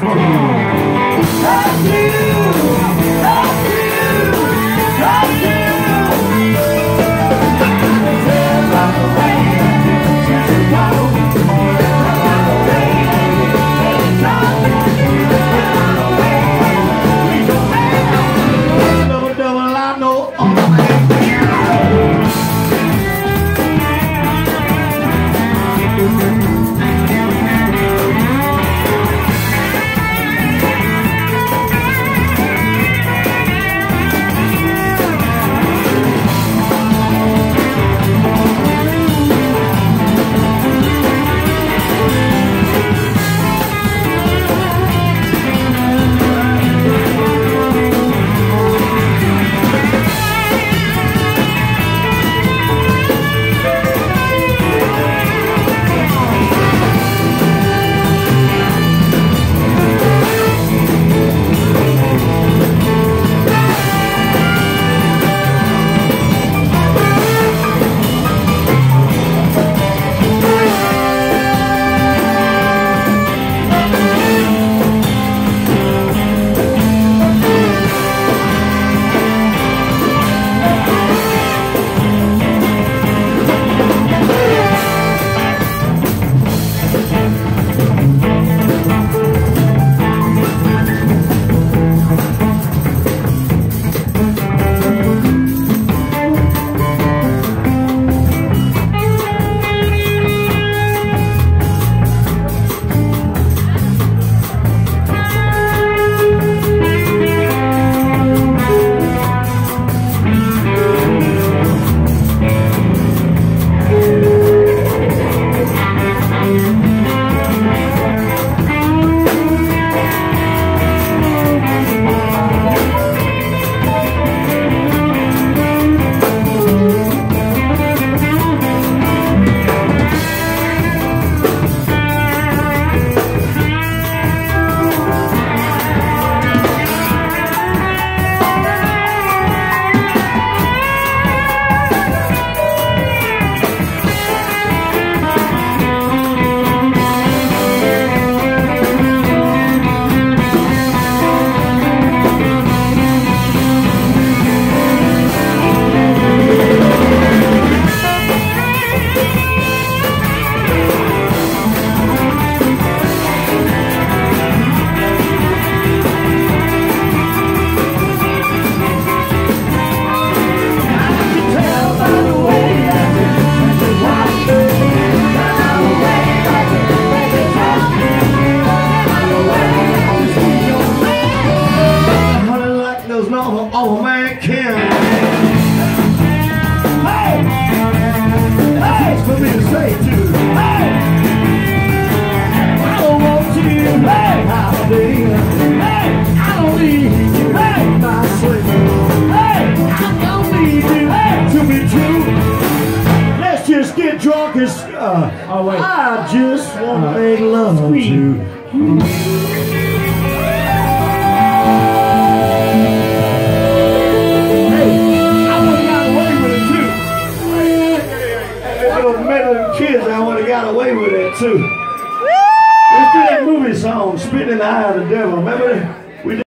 Four. Oh, man Kim. Hey! Hey! For me to say. Hey! I don't want you. Hey! Baby. Hey! I don't need you. Hey! My sweet. Hey! I don't need you. Hey! To be true. Let's just get drunk as. Uh, oh, wait. I just want uh, to make love to you. Little meddling kids, I would have got away with it too. Let's do that movie song, Spit in the Eye of the Devil. Remember that?